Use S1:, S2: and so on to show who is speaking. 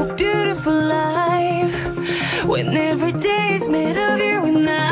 S1: beautiful life when every day is made of you and I.